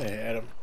Hey, Adam.